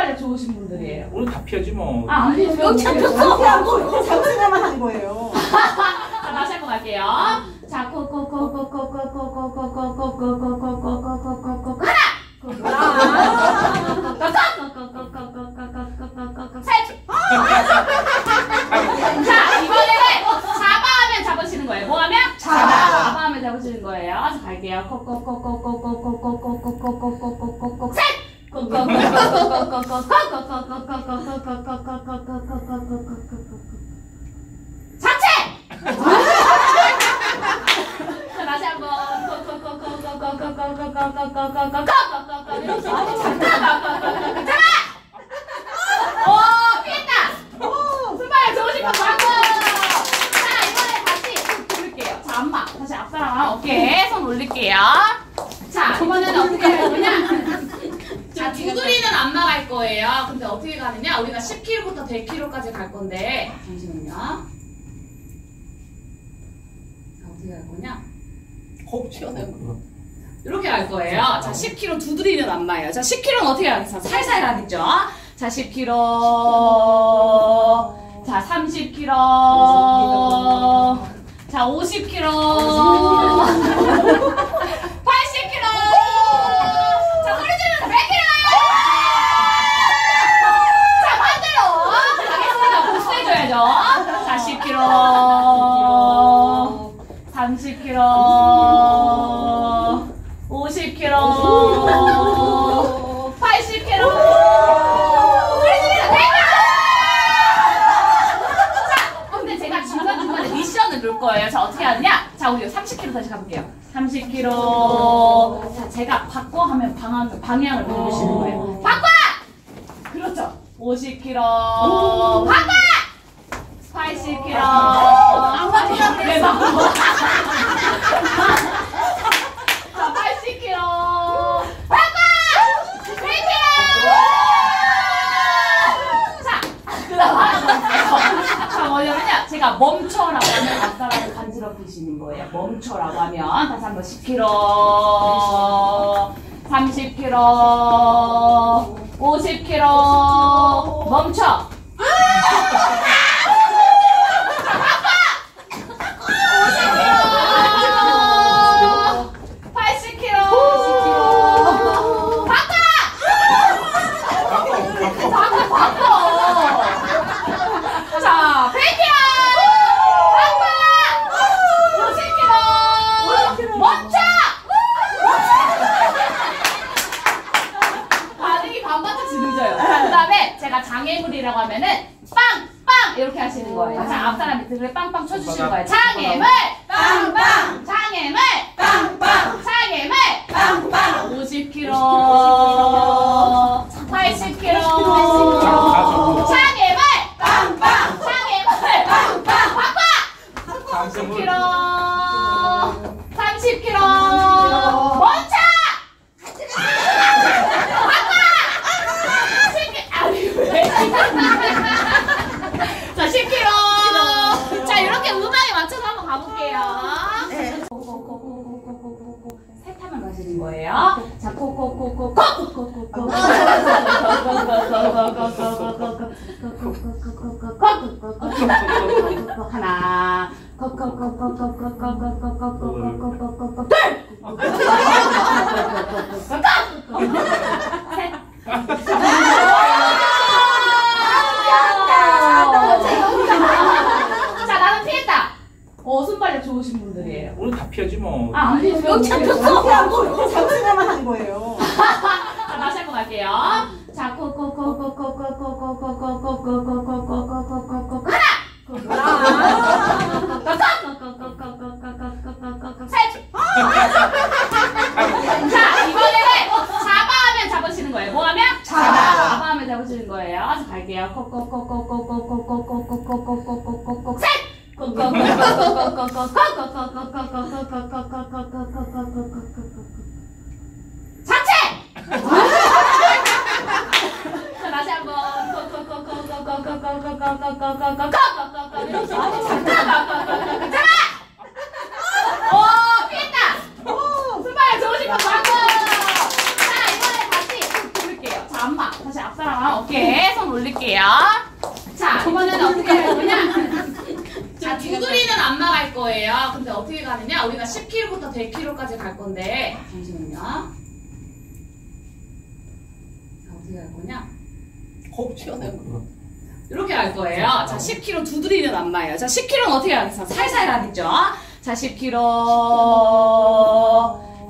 손발력 좋으신 분들이에요. 오늘 다 피하지 뭐. 아, 아니, 쫓아가고 잘못 생각만 한 거예요. 자, 다시 한번 갈게요. 자, 코코코코코코코코코코코코코코코 하나! 자, 이번에는 잡아 하면 잡으시는 거예요. 뭐 하면? 잡아! 잡아 하면 잡으시는 거예요. 자, 갈게요. 코코코코코코 가느냐? 우리가 10km부터 100km까지 갈 건데 잠시만요. 어떻게 갈 거냐? 겁 튀어나요. 어. 이렇게 갈 거예요. 자, 10km 두드리는 안마예요. 자, 10km는 어떻게 하겠어? 살살 하겠죠? 자, 10km. 자, 30km. 자, 50km. 가볼게요. 30km 다시 가볼게요. 30km. 자, 제가 바꿔 하면 방향, 방향을 보여주시는 거예요. 바꿔! 그렇죠. 50km. 바꿔! 80km. 아, 바꿔! 네, 바꿔. 제가 멈춰라고 하면 앞사람을 간지럽히시는 거예요. 멈춰라고 하면 다시 한번 10km, 30km, 50km 멈춰. 하나 둘 꺼꺼꺼꺼꺼꺼꺼꺼자오 피겠다 오 슬바이 좋은 식감 맞아 자 이번에 다시 부를게요? 자 안마 다시 앞사람 오케이 계속 놀릴게요. 자 이번에는 어떻게 해야 되냐 자두 그리는 안마 갈 거예요. 근데 어떻게 가느냐? 우리가 10kg부터 100kg까지 갈 건데 잠시만요 자 어떻게 해야 되냐? 거북튀어 내놓고 이렇게 할 거예요. 자, 10kg 두드리는 안마예요. 자, 10kg는 어떻게 하겠어? 살살 하겠죠? 자, 10kg.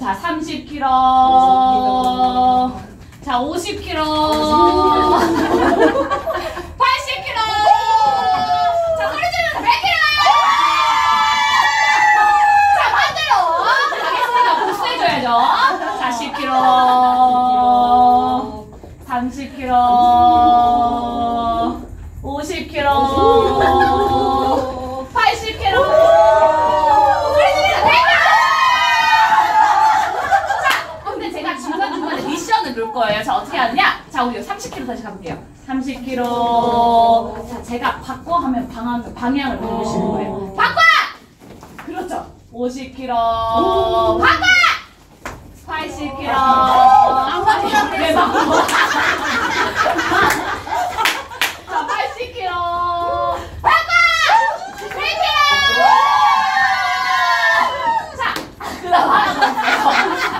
자, 30kg. 자, 50kg. 올 거예요. 자, 어떻게 하느냐? 자, 우리 30km 다시 가볼게요. 30km. 자, 제가 바꿔 하면 방향, 방향을 바꾸시는 거예요. 바꿔! 그렇죠. 50km. 바꿔! 80km. 안 바꾸라고 그래. 자, 80km. 자, 그다음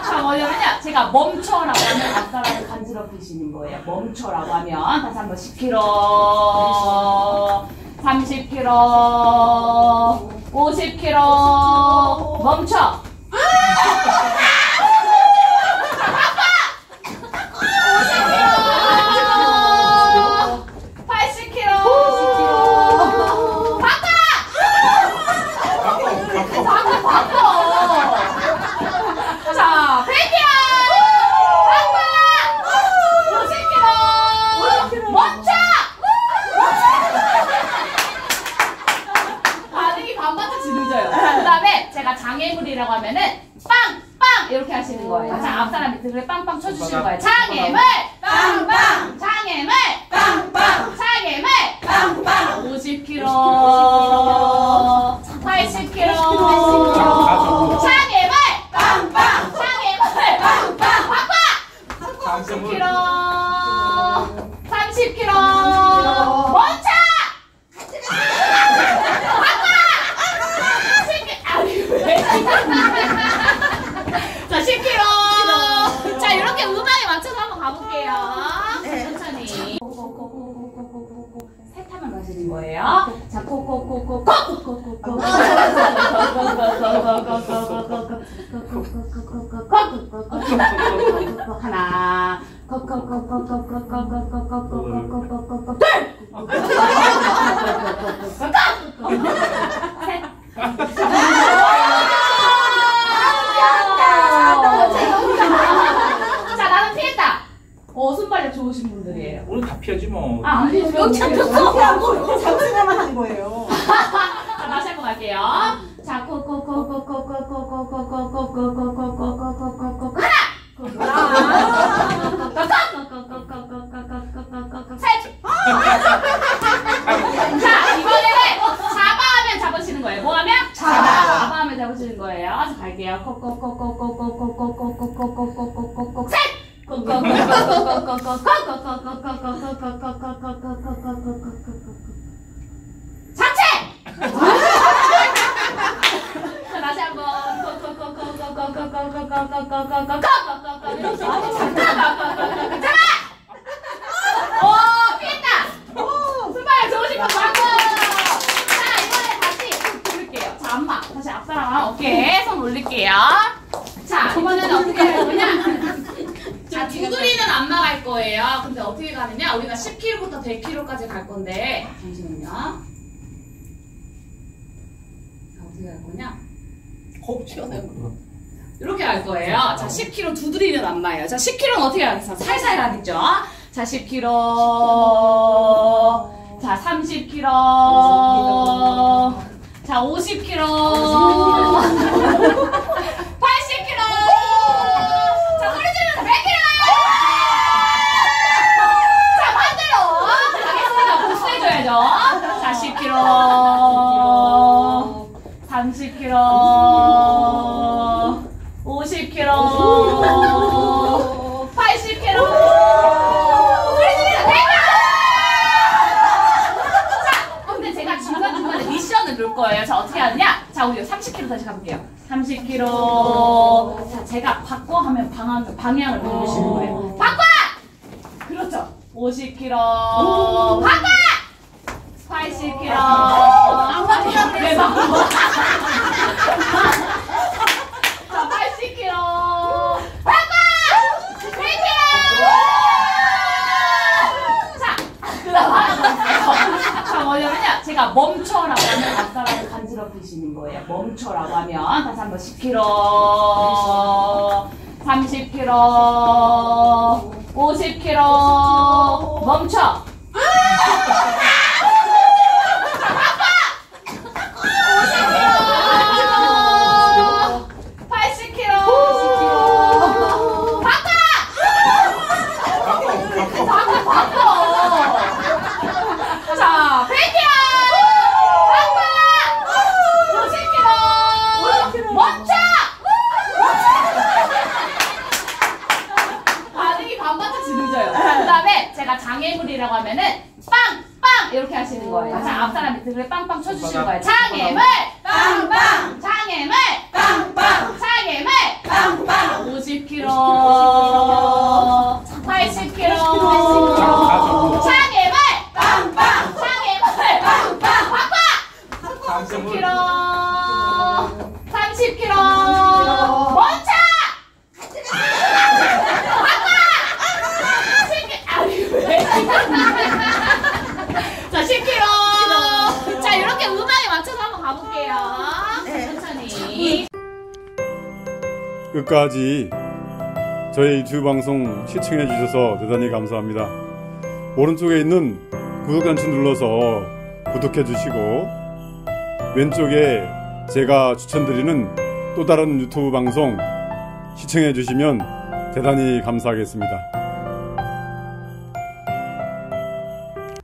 자, 뭐냐면요. 제가 멈춰라고 하면 그런 뜻인 거예요. 멈춰라고 하면 다시 한번 10km, 30km, 50km 멈춰. 던져요. 아, 그 다음에 제가 장애물이라고 하면은 빵빵! 이렇게 하시는 거예요. 자, 앞 사람이 등을 빵빵 쳐주시는 거예요. 장애물! 빵빵! 장애물! 빵빵! 장애물! 빵빵! 50kg 80kg 장애물! 빵빵! 장애물! 빵빵! 바꿔! 30kg 30kg 하나 자 나는 피했다 어 순발력 좋으신 분들이에요 오늘 다 피하지 뭐. 아, 아니, 여기 잡혔어. 잡으려고 하는 거예요. 꼭꼭꼭꼭 자, 다시 한번 아니 잠깐! 잠깐! 오 피했다! 오 순발 좋으신 거 방금! 자 이번에 다시 부를게요 자 엄마 다시 앞사람 어깨에 손 올릴게요 자 이번에는 어떻게 할 거냐 자, 두드리는 안마 갈 거예요. 근데 어떻게 가느냐? 우리가 10kg부터 100kg까지 갈 건데. 잠시만요. 자, 어떻게 갈 거냐? 호흡 튀어내고. 이렇게 갈 거예요. 자, 10kg 두드리는 안마예요. 자, 10kg는 어떻게 하겠어? 살살 가겠죠? 자, 10kg. 자, 30kg. 자, 50kg. 80kg. 자, 소리 지르면서 100kg. 자, 반대로. 가겠습니다. 복수해줘야죠. 자, 10kg. 30kg. 50kg. 80kg. 소리 지르면서 100kg. 자, 근데 제가 중간중간에 미션을 놓을 거예요. 자, 어떻게 하느냐? 자, 우리 30kg 다시 가볼게요. 30kg. 자, 제가 바꿔 하면 방향, 방향을 바꾸시는 거예요. 바꿔! 그렇죠. 50kg. 바꿔! 80kg. 안 맞아. 네, 바꿔. 자, 80kg. 바꿔! 100kg! 자, 그 다음 하나 더 있어요. 자, 뭐냐면요. 제가 멈춰라고 하면 앞사람을 간지럽히시는 거예요. 멈춰라고 하면. 다시 한번 10kg, 30kg, 50kg. 멈춰! 자, 100kg! 바꿔! 50kg! 멈춰! 반응이 반반짝씩 늦어요. 그 다음에 제가 장애물이라고 하면은 빵! 빵! 이렇게 하시는 거예요. 자, 앞 사람이 등을 빵빵 쳐주시는 거예요. 장애물! 끝까지 저희 유튜브 방송 시청해 주셔서 대단히 감사합니다. 오른쪽에 있는 구독 단추 눌러서 구독해 주시고 왼쪽에 제가 추천드리는 또 다른 유튜브 방송 시청해 주시면 대단히 감사하겠습니다.